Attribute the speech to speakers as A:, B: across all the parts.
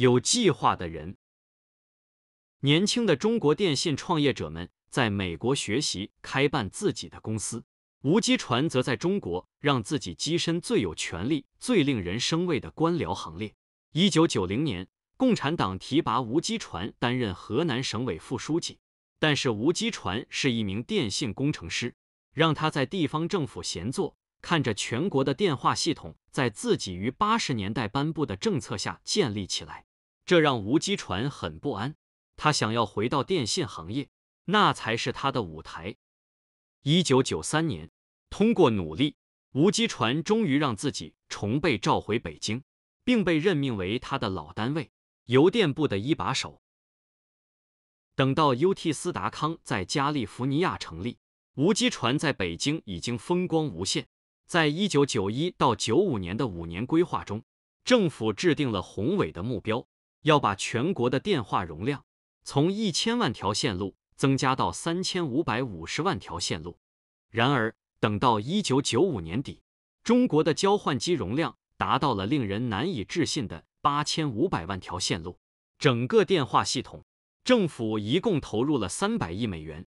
A: 有计划的人。年轻的中国电信创业者们在美国学习，开办自己的公司。吴基传则在中国让自己跻身最有权力、最令人生畏的官僚行列。一九九零年，共产党提拔吴基传担任河南省委副书记，但是吴基传是一名电信工程师，让他在地方政府闲坐，看着全国的电话系统在自己于八十年代颁布的政策下建立起来，这让吴基传很不安。他想要回到电信行业，那才是他的舞台。一九九三年，通过努力，吴基传终于让自己重被召回北京，并被任命为他的老单位邮电部的一把手。等到 UT 斯达康在加利福尼亚成立，吴基传在北京已经风光无限。在一九九一到九五年的五年规划中，政府制定了宏伟的目标，要把全国的电话容量。从一千万条线路增加到三千五百五十万条线路，然而等到一九九五年底，中国的交换机容量达到了令人难以置信的八千五百万条线路。整个电话系统，政府一共投入了三百亿美元，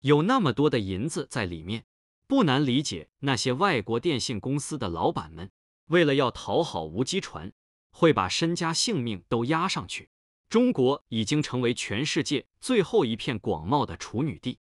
A: 有那么多的银子在里面，不难理解那些外国电信公司的老板们为了要讨好无机船，会把身家性命都压上去。中国已经成为全世界最后一片广袤的处女地。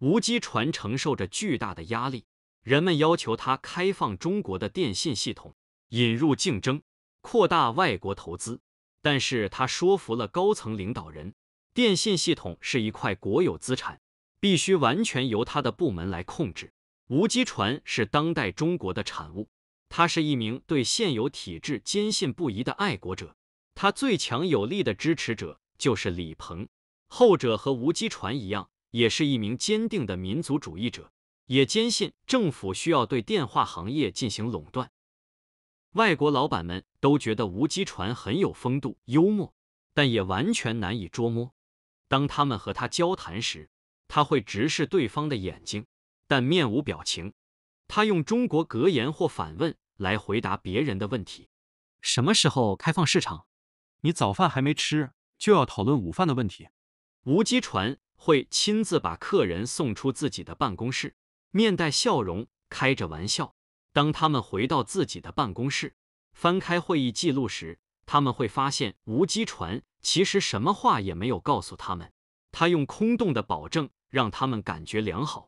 A: 无机船承受着巨大的压力，人们要求他开放中国的电信系统，引入竞争，扩大外国投资。但是他说服了高层领导人，电信系统是一块国有资产，必须完全由他的部门来控制。无机船是当代中国的产物，他是一名对现有体制坚信不疑的爱国者。他最强有力的支持者就是李鹏，后者和吴基传一样，也是一名坚定的民族主义者，也坚信政府需要对电话行业进行垄断。外国老板们都觉得吴基传很有风度、幽默，但也完全难以捉摸。当他们和他交谈时，他会直视对方的眼睛，但面无表情。他用中国格言或反问来回答别人的问题：
B: 什么时候开放市场？你早饭还没吃，就要讨论午饭的问题。
A: 吴基传会亲自把客人送出自己的办公室，面带笑容，开着玩笑。当他们回到自己的办公室，翻开会议记录时，他们会发现吴基传其实什么话也没有告诉他们。他用空洞的保证让他们感觉良好。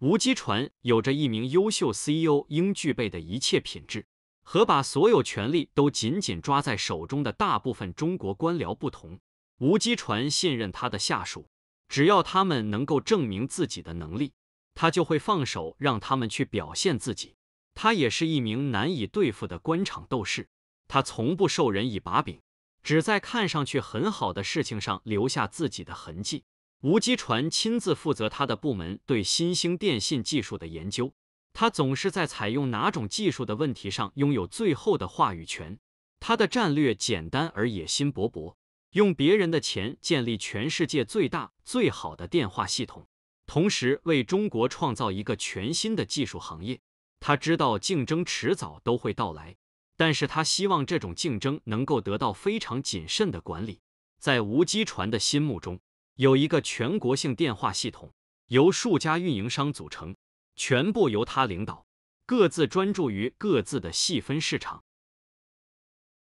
A: 吴基传有着一名优秀 CEO 应具备的一切品质。和把所有权力都紧紧抓在手中的大部分中国官僚不同，吴基传信任他的下属，只要他们能够证明自己的能力，他就会放手让他们去表现自己。他也是一名难以对付的官场斗士，他从不受人以把柄，只在看上去很好的事情上留下自己的痕迹。吴基传亲自负责他的部门对新兴电信技术的研究。他总是在采用哪种技术的问题上拥有最后的话语权。他的战略简单而野心勃勃，用别人的钱建立全世界最大最好的电话系统，同时为中国创造一个全新的技术行业。他知道竞争迟早都会到来，但是他希望这种竞争能够得到非常谨慎的管理。在吴基传的心目中，有一个全国性电话系统，由数家运营商组成。全部由他领导，各自专注于各自的细分市场。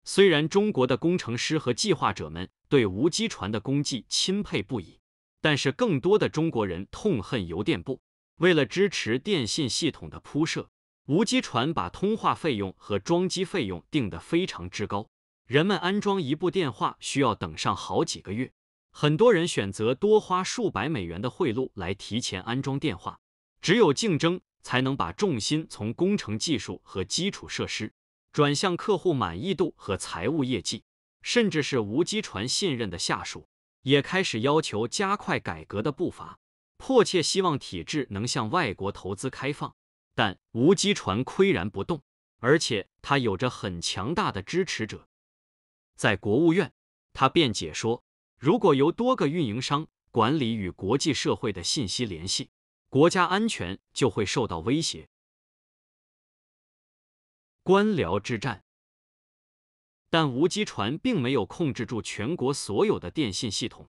A: 虽然中国的工程师和计划者们对无机船的功绩钦佩不已，但是更多的中国人痛恨邮电部。为了支持电信系统的铺设，无机船把通话费用和装机费用定得非常之高。人们安装一部电话需要等上好几个月，很多人选择多花数百美元的贿赂来提前安装电话。只有竞争，才能把重心从工程技术和基础设施转向客户满意度和财务业绩。甚至是无机船信任的下属，也开始要求加快改革的步伐，迫切希望体制能向外国投资开放。但无机船岿然不动，而且他有着很强大的支持者。在国务院，他辩解说，如果由多个运营商管理与国际社会的信息联系。国家安全就会受到威胁。官僚之战。但吴基传并没有控制住全国所有的电信系统。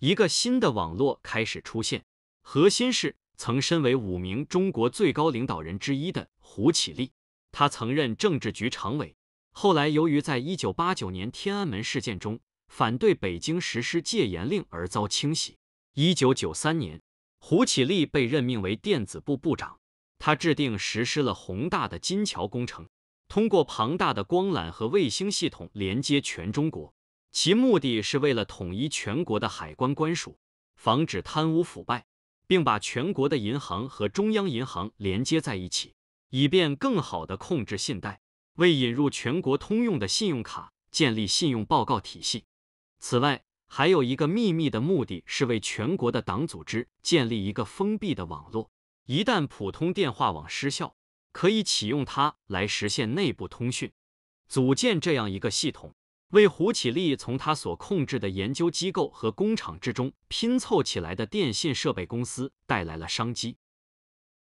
A: 一个新的网络开始出现，核心是曾身为五名中国最高领导人之一的胡启立。他曾任政治局常委，后来由于在一九八九年天安门事件中反对北京实施戒严令而遭清洗。一九九三年，胡启立被任命为电子部部长，他制定实施了宏大的金桥工程。通过庞大的光缆和卫星系统连接全中国，其目的是为了统一全国的海关关署，防止贪污腐败，并把全国的银行和中央银行连接在一起，以便更好地控制信贷。为引入全国通用的信用卡，建立信用报告体系。此外，还有一个秘密的目的是为全国的党组织建立一个封闭的网络，一旦普通电话网失效。可以启用它来实现内部通讯，组建这样一个系统，为胡启立从他所控制的研究机构和工厂之中拼凑起来的电信设备公司带来了商机。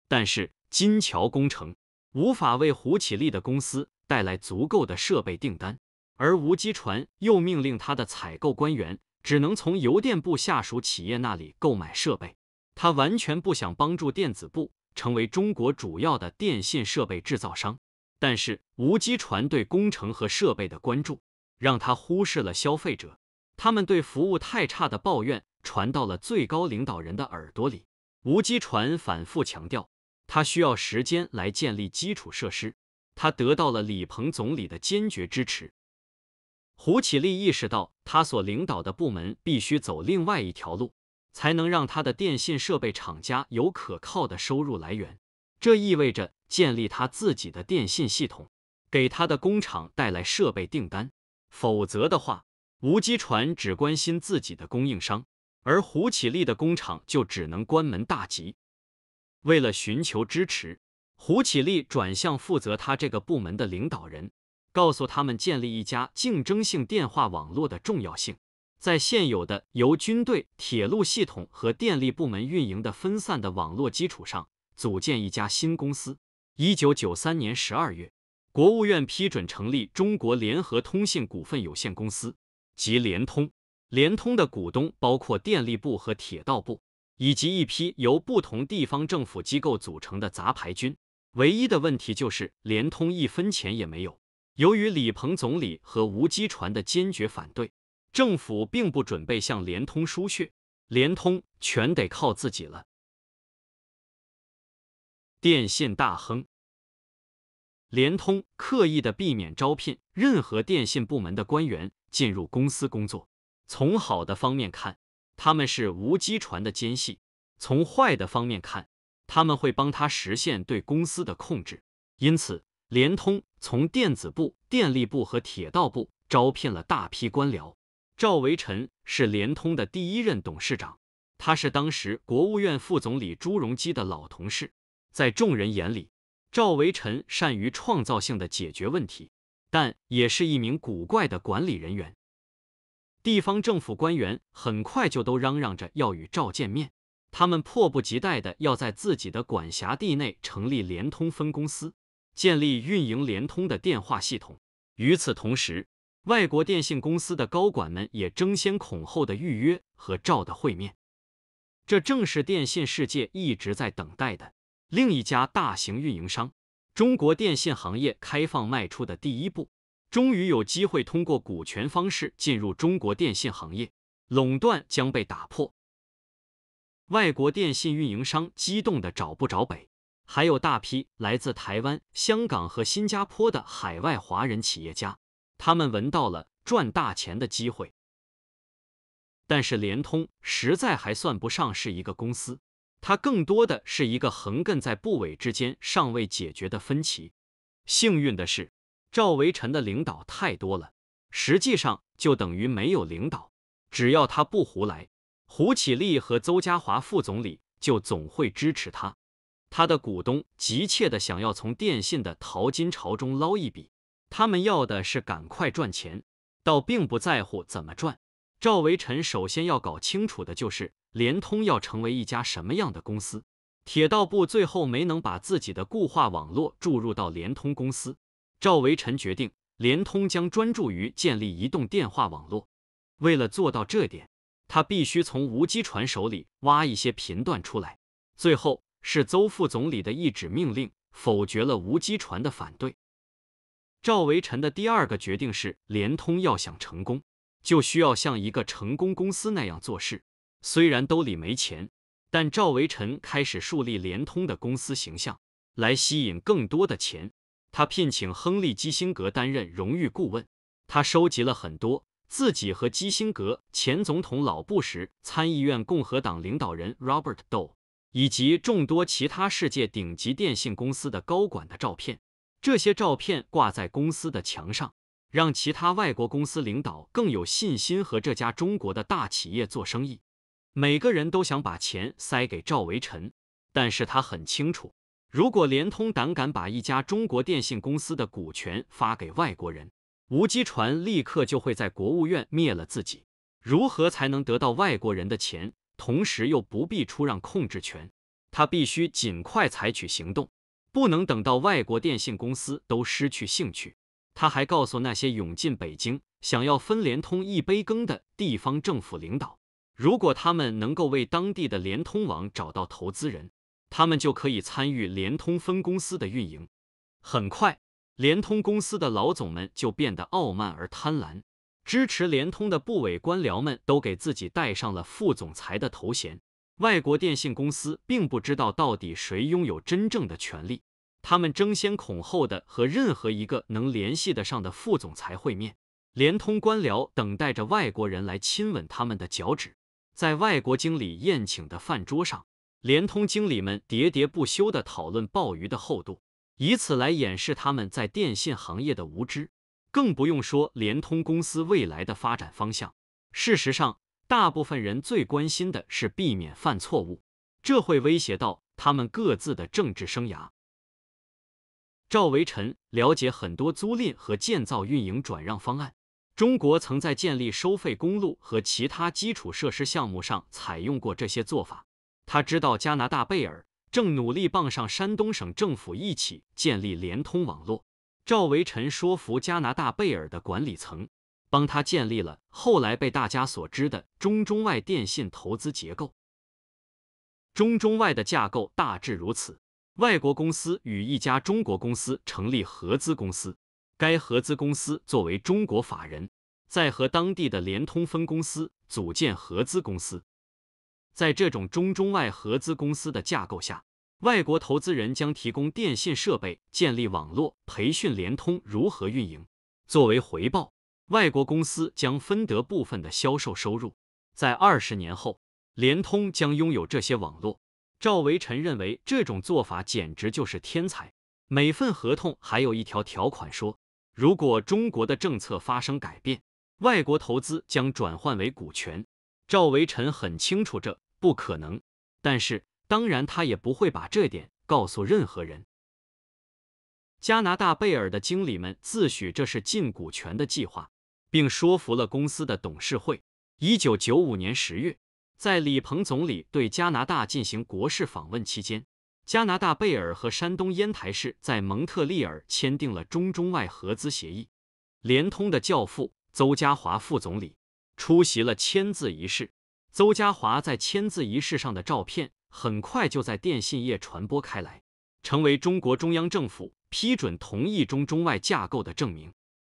A: 但是金桥工程无法为胡启立的公司带来足够的设备订单，而吴基传又命令他的采购官员只能从邮电部下属企业那里购买设备，他完全不想帮助电子部。成为中国主要的电信设备制造商，但是吴基传对工程和设备的关注，让他忽视了消费者。他们对服务太差的抱怨传到了最高领导人的耳朵里。吴基传反复强调，他需要时间来建立基础设施。他得到了李鹏总理的坚决支持。胡启立意识到，他所领导的部门必须走另外一条路。才能让他的电信设备厂家有可靠的收入来源，这意味着建立他自己的电信系统，给他的工厂带来设备订单。否则的话，吴基传只关心自己的供应商，而胡启立的工厂就只能关门大吉。为了寻求支持，胡启立转向负责他这个部门的领导人，告诉他们建立一家竞争性电话网络的重要性。在现有的由军队、铁路系统和电力部门运营的分散的网络基础上，组建一家新公司。一九九三年十二月，国务院批准成立中国联合通信股份有限公司，即联通。联通的股东包括电力部和铁道部，以及一批由不同地方政府机构组成的杂牌军。唯一的问题就是联通一分钱也没有。由于李鹏总理和吴基传的坚决反对。政府并不准备向联通输血，联通全得靠自己了。电信大亨，联通刻意的避免招聘任何电信部门的官员进入公司工作。从好的方面看，他们是无机传的奸细；从坏的方面看，他们会帮他实现对公司的控制。因此，联通从电子部、电力部和铁道部招聘了大批官僚。赵维臣是联通的第一任董事长，他是当时国务院副总理朱镕基的老同事。在众人眼里，赵维臣善于创造性的解决问题，但也是一名古怪的管理人员。地方政府官员很快就都嚷嚷着要与赵见面，他们迫不及待的要在自己的管辖地内成立联通分公司，建立运营联通的电话系统。与此同时，外国电信公司的高管们也争先恐后的预约和赵的会面，这正是电信世界一直在等待的。另一家大型运营商中国电信行业开放迈出的第一步，终于有机会通过股权方式进入中国电信行业，垄断将被打破。外国电信运营商激动的找不着北，还有大批来自台湾、香港和新加坡的海外华人企业家。他们闻到了赚大钱的机会，但是联通实在还算不上是一个公司，它更多的是一个横亘在部委之间尚未解决的分歧。幸运的是，赵维辰的领导太多了，实际上就等于没有领导。只要他不胡来，胡启立和邹家华副总理就总会支持他。他的股东急切的想要从电信的淘金潮中捞一笔。他们要的是赶快赚钱，倒并不在乎怎么赚。赵维辰首先要搞清楚的就是联通要成为一家什么样的公司。铁道部最后没能把自己的固话网络注入到联通公司，赵维辰决定联通将专注于建立移动电话网络。为了做到这点，他必须从吴基传手里挖一些频段出来。最后是邹副总理的一纸命令，否决了吴基传的反对。赵维辰的第二个决定是，联通要想成功，就需要像一个成功公司那样做事。虽然兜里没钱，但赵维辰开始树立联通的公司形象，来吸引更多的钱。他聘请亨利·基辛格担任荣誉顾问，他收集了很多自己和基辛格、前总统老布什、参议院共和党领导人 Robert Dole 以及众多其他世界顶级电信公司的高管的照片。这些照片挂在公司的墙上，让其他外国公司领导更有信心和这家中国的大企业做生意。每个人都想把钱塞给赵维辰，但是他很清楚，如果联通胆敢把一家中国电信公司的股权发给外国人，吴基传立刻就会在国务院灭了自己。如何才能得到外国人的钱，同时又不必出让控制权？他必须尽快采取行动。不能等到外国电信公司都失去兴趣。他还告诉那些涌进北京想要分联通一杯羹的地方政府领导，如果他们能够为当地的联通网找到投资人，他们就可以参与联通分公司的运营。很快，联通公司的老总们就变得傲慢而贪婪，支持联通的部委官僚们都给自己戴上了副总裁的头衔。外国电信公司并不知道到底谁拥有真正的权利，他们争先恐后的和任何一个能联系得上的副总裁会面。联通官僚等待着外国人来亲吻他们的脚趾，在外国经理宴请的饭桌上，联通经理们喋喋不休地讨论鲍鱼的厚度，以此来掩饰他们在电信行业的无知。更不用说联通公司未来的发展方向。事实上，大部分人最关心的是避免犯错误，这会威胁到他们各自的政治生涯。赵维辰了解很多租赁和建造运营转让方案。中国曾在建立收费公路和其他基础设施项目上采用过这些做法。他知道加拿大贝尔正努力傍上山东省政府一起建立联通网络。赵维辰说服加拿大贝尔的管理层。帮他建立了后来被大家所知的中中外电信投资结构。中中外的架构大致如此：外国公司与一家中国公司成立合资公司，该合资公司作为中国法人，再和当地的联通分公司组建合资公司。在这种中中外合资公司的架构下，外国投资人将提供电信设备、建立网络、培训联通如何运营。作为回报。外国公司将分得部分的销售收入，在二十年后，联通将拥有这些网络。赵维辰认为这种做法简直就是天才。每份合同还有一条条款说，如果中国的政策发生改变，外国投资将转换为股权。赵维辰很清楚这不可能，但是当然他也不会把这点告诉任何人。加拿大贝尔的经理们自诩这是进股权的计划。并说服了公司的董事会。一九九五年十月，在李鹏总理对加拿大进行国事访问期间，加拿大贝尔和山东烟台市在蒙特利尔签订了中中外合资协议。联通的教父邹家华副总理出席了签字仪式。邹家华在签字仪式上的照片很快就在电信业传播开来，成为中国中央政府批准同意中中外架构的证明。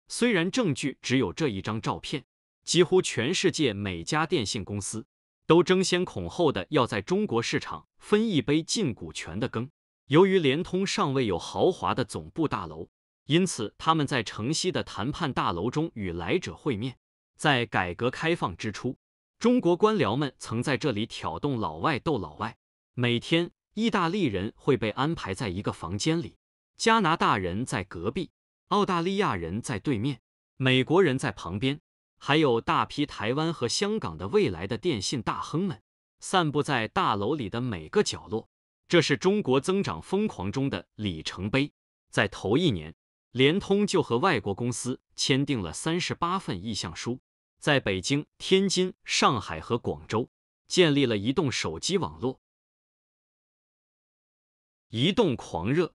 A: 虽然证据只有这一张照片，几乎全世界每家电信公司都争先恐后的要在中国市场分一杯进股权的羹。由于联通尚未有豪华的总部大楼，因此他们在城西的谈判大楼中与来者会面。在改革开放之初，中国官僚们曾在这里挑动老外斗老外。每天，意大利人会被安排在一个房间里，加拿大人在隔壁。澳大利亚人在对面，美国人在旁边，还有大批台湾和香港的未来的电信大亨们，散布在大楼里的每个角落。这是中国增长疯狂中的里程碑。在头一年，联通就和外国公司签订了三十八份意向书，在北京、天津、上海和广州建立了移动手机网络。移动狂热。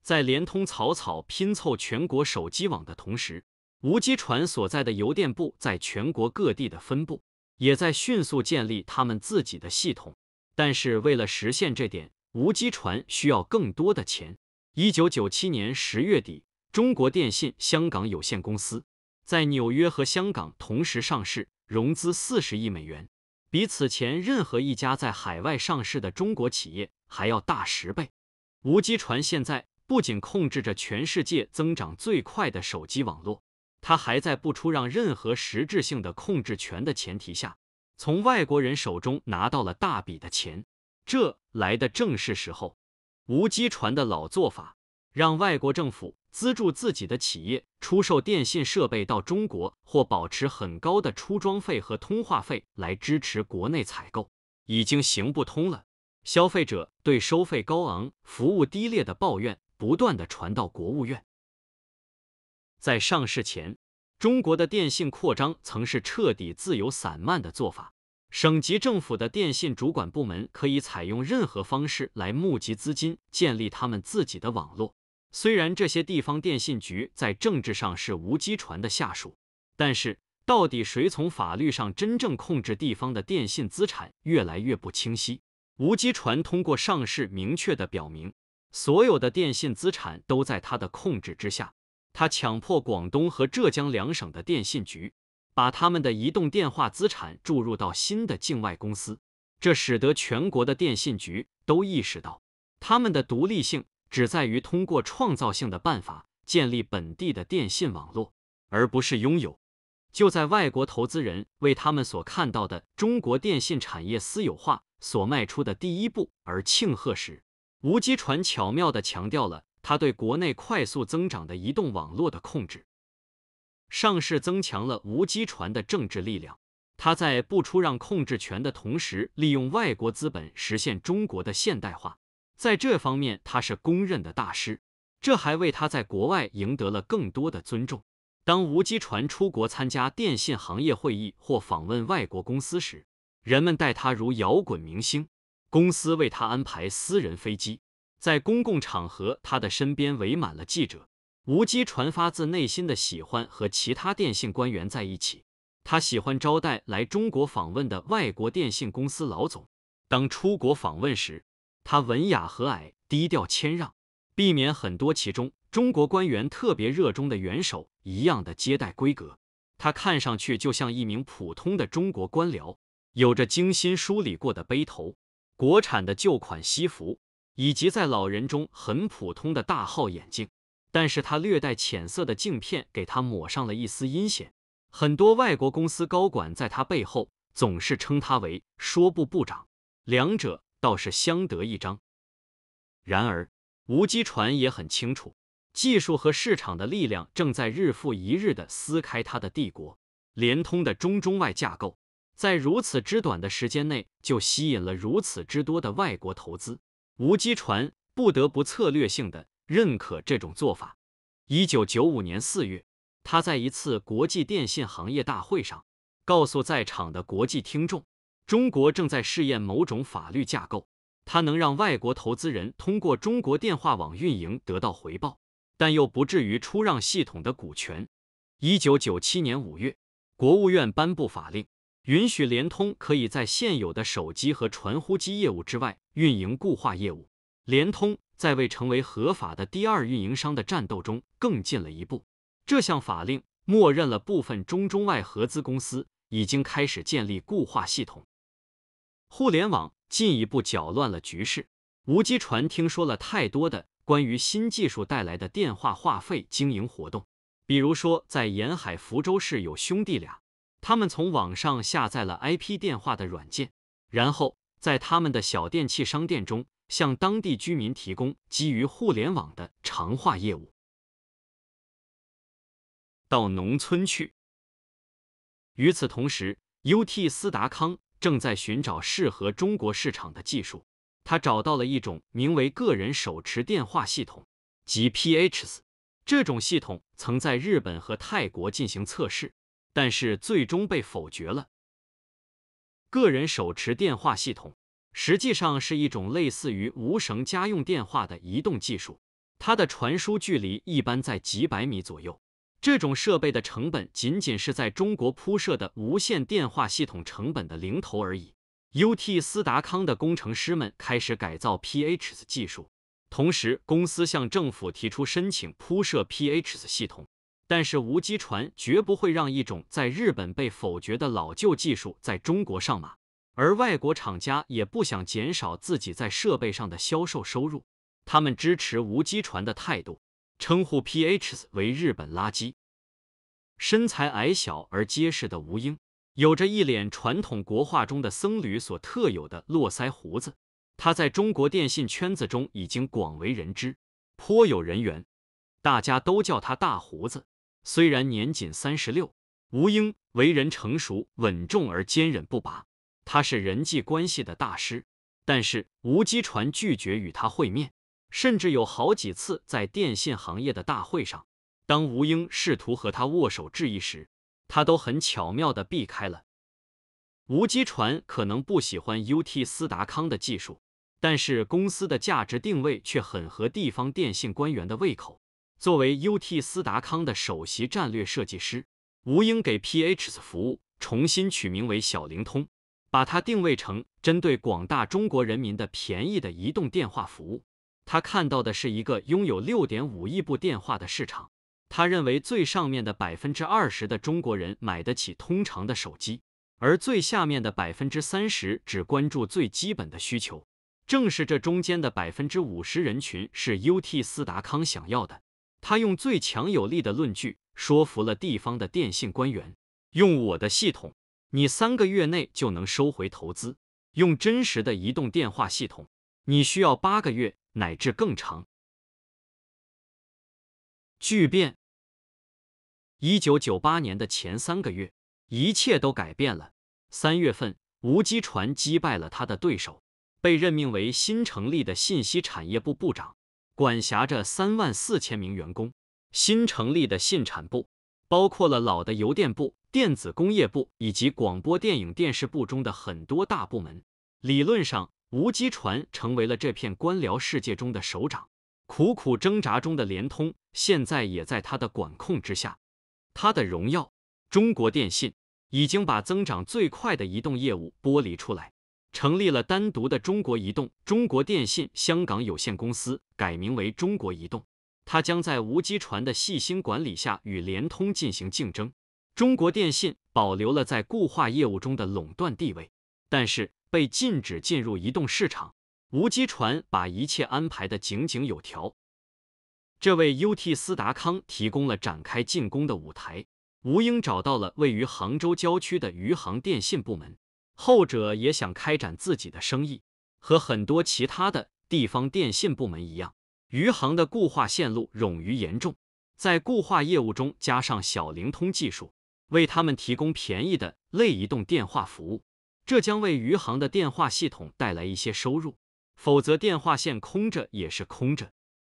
A: 在联通草草拼凑全国手机网的同时，无机传所在的邮电部在全国各地的分部也在迅速建立他们自己的系统。但是为了实现这点，无机传需要更多的钱。一九九七年十月底，中国电信香港有限公司在纽约和香港同时上市，融资四十亿美元，比此前任何一家在海外上市的中国企业还要大十倍。无机传现在不仅控制着全世界增长最快的手机网络，它还在不出让任何实质性的控制权的前提下，从外国人手中拿到了大笔的钱。这来的正是时候。无机传的老做法，让外国政府资助自己的企业出售电信设备到中国，或保持很高的出装费和通话费来支持国内采购，已经行不通了。消费者对收费高昂、服务低劣的抱怨不断的传到国务院。在上市前，中国的电信扩张曾是彻底自由散漫的做法。省级政府的电信主管部门可以采用任何方式来募集资金，建立他们自己的网络。虽然这些地方电信局在政治上是无机传的下属，但是到底谁从法律上真正控制地方的电信资产，越来越不清晰。无机传通过上市明确的表明，所有的电信资产都在他的控制之下。他强迫广东和浙江两省的电信局。把他们的移动电话资产注入到新的境外公司，这使得全国的电信局都意识到，他们的独立性只在于通过创造性的办法建立本地的电信网络，而不是拥有。就在外国投资人为他们所看到的中国电信产业私有化所迈出的第一步而庆贺时，吴基传巧妙地强调了他对国内快速增长的移动网络的控制。上市增强了吴机传的政治力量，他在不出让控制权的同时，利用外国资本实现中国的现代化，在这方面他是公认的大师，这还为他在国外赢得了更多的尊重。当吴机传出国参加电信行业会议或访问外国公司时，人们待他如摇滚明星，公司为他安排私人飞机，在公共场合，他的身边围满了记者。吴基传发自内心的喜欢和其他电信官员在一起，他喜欢招待来中国访问的外国电信公司老总。当出国访问时，他文雅和蔼，低调谦让，避免很多其中中国官员特别热衷的元首一样的接待规格。他看上去就像一名普通的中国官僚，有着精心梳理过的背头、国产的旧款西服，以及在老人中很普通的大号眼镜。但是他略带浅色的镜片给他抹上了一丝阴险。很多外国公司高管在他背后总是称他为“说部部长”，两者倒是相得益彰。然而，吴基传也很清楚，技术和市场的力量正在日复一日地撕开他的帝国。联通的中中外架构，在如此之短的时间内就吸引了如此之多的外国投资。吴基传不得不策略性的。认可这种做法。一九九五年四月，他在一次国际电信行业大会上，告诉在场的国际听众，中国正在试验某种法律架构，它能让外国投资人通过中国电话网运营得到回报，但又不至于出让系统的股权。一九九七年五月，国务院颁布法令，允许联通可以在现有的手机和传呼机业务之外运营固话业务。联通。在为成为合法的第二运营商的战斗中更进了一步。这项法令默认了部分中中外合资公司已经开始建立固话系统。互联网进一步搅乱了局势。无机传听说了太多的关于新技术带来的电话话费经营活动，比如说在沿海福州市有兄弟俩，他们从网上下载了 IP 电话的软件，然后在他们的小电器商店中。向当地居民提供基于互联网的长话业务。到农村去。与此同时，UT 斯达康正在寻找适合中国市场的技术。他找到了一种名为个人手持电话系统，即 PHS。这种系统曾在日本和泰国进行测试，但是最终被否决了。个人手持电话系统。实际上是一种类似于无绳家用电话的移动技术，它的传输距离一般在几百米左右。这种设备的成本仅仅是在中国铺设的无线电话系统成本的零头而已。UT 斯达康的工程师们开始改造 PHS 技术，同时公司向政府提出申请铺设 PHS 系统。但是无机船绝不会让一种在日本被否决的老旧技术在中国上马，而外国厂家也不想减少自己在设备上的销售收入。他们支持无机船的态度。称呼 PHs 为日本垃圾。身材矮小而结实的吴英，有着一脸传统国画中的僧侣所特有的络腮胡子。他在中国电信圈子中已经广为人知，颇有人缘，大家都叫他大胡子。虽然年仅三十六，吴英为人成熟稳重而坚韧不拔。他是人际关系的大师，但是吴基传拒绝与他会面。甚至有好几次在电信行业的大会上，当吴英试图和他握手致意时，他都很巧妙地避开了。吴基传可能不喜欢 UT 斯达康的技术，但是公司的价值定位却很合地方电信官员的胃口。作为 UT 斯达康的首席战略设计师，吴英给 PHS 服务重新取名为小灵通，把它定位成针对广大中国人民的便宜的移动电话服务。他看到的是一个拥有六点五亿部电话的市场。他认为最上面的百分之二十的中国人买得起通常的手机，而最下面的百分之三十只关注最基本的需求。正是这中间的百分之五十人群是 UT 斯达康想要的。他用最强有力的论据说服了地方的电信官员：用我的系统，你三个月内就能收回投资；用真实的移动电话系统，你需要八个月。乃至更长。巨变。一九九八年的前三个月，一切都改变了。三月份，吴基传击败了他的对手，被任命为新成立的信息产业部部长，管辖着三万四千名员工。新成立的信产部包括了老的邮电部、电子工业部以及广播电影电视部中的很多大部门。理论上。吴基传成为了这片官僚世界中的首长，苦苦挣扎中的联通现在也在他的管控之下。他的荣耀，中国电信已经把增长最快的移动业务剥离出来，成立了单独的中国移动中国电信香港有限公司，改名为中国移动。它将在吴基传的细心管理下与联通进行竞争。中国电信保留了在固话业务中的垄断地位，但是。被禁止进入移动市场，吴基传把一切安排的井井有条，这为 UT 斯达康提供了展开进攻的舞台。吴英找到了位于杭州郊区的余杭电信部门，后者也想开展自己的生意。和很多其他的地方电信部门一样，余杭的固话线路冗余严重，在固话业务中加上小灵通技术，为他们提供便宜的类移动电话服务。这将为余杭的电话系统带来一些收入，否则电话线空着也是空着。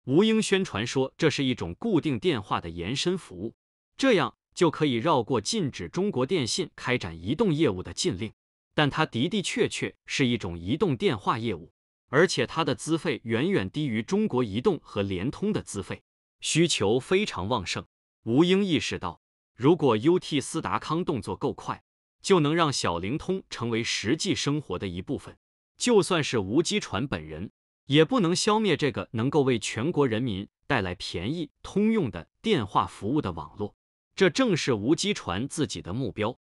A: 吴英宣传说这是一种固定电话的延伸服务，这样就可以绕过禁止中国电信开展移动业务的禁令。但它的的确确是一种移动电话业务，而且它的资费远远低于中国移动和联通的资费，需求非常旺盛。吴英意识到，如果 UT 斯达康动作够快。就能让小灵通成为实际生活的一部分。就算是吴基传本人，也不能消灭这个能够为全国人民带来便宜、通用的电话服务的网络。这正是吴基传自己的目标。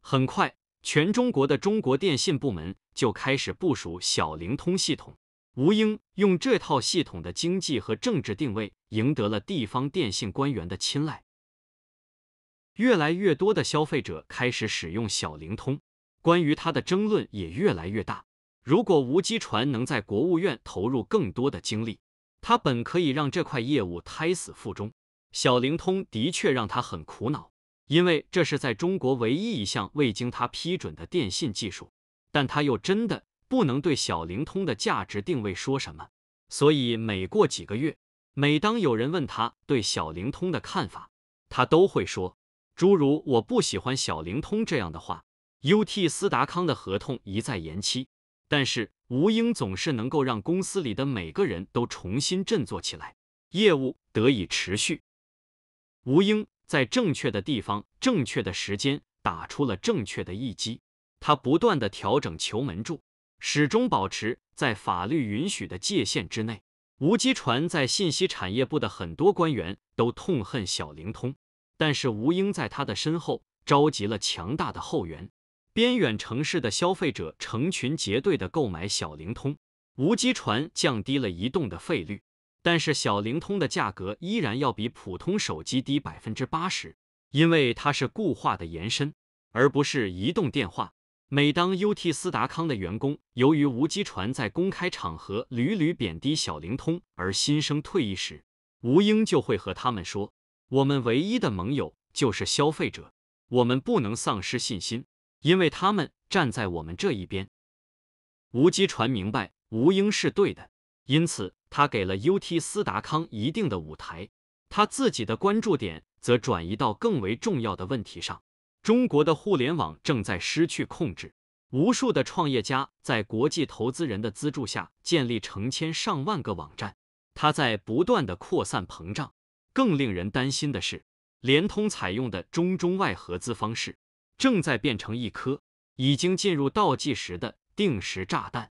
A: 很快，全中国的中国电信部门就开始部署小灵通系统。吴英用这套系统的经济和政治定位，赢得了地方电信官员的青睐。越来越多的消费者开始使用小灵通，关于它的争论也越来越大。如果吴基传能在国务院投入更多的精力，他本可以让这块业务胎死腹中。小灵通的确让他很苦恼，因为这是在中国唯一一项未经他批准的电信技术，但他又真的不能对小灵通的价值定位说什么。所以每过几个月，每当有人问他对小灵通的看法，他都会说。诸如“我不喜欢小灵通”这样的话，UT 斯达康的合同一再延期，但是吴英总是能够让公司里的每个人都重新振作起来。业务得以持续。吴英在正确的地方、正确的时间打出了正确的一击，他不断的调整球门柱，始终保持在法律允许的界限之内。吴基传在信息产业部的很多官员都痛恨小灵通，但是吴英在他的身后召集了强大的后援。边远城市的消费者成群结队的购买小灵通，无机船降低了移动的费率，但是小灵通的价格依然要比普通手机低百分之八十，因为它是固话的延伸，而不是移动电话。每当 UT 斯达康的员工由于无机船在公开场合屡屡贬低小灵通而心生退意时，吴英就会和他们说：“我们唯一的盟友就是消费者，我们不能丧失信心。”因为他们站在我们这一边，吴基传明白吴英是对的，因此他给了 UT 斯达康一定的舞台，他自己的关注点则转移到更为重要的问题上。中国的互联网正在失去控制，无数的创业家在国际投资人的资助下建立成千上万个网站，它在不断的扩散膨胀。更令人担心的是，联通采用的中中外合资方式。正在变成一颗已经进入倒计时的定时炸弹。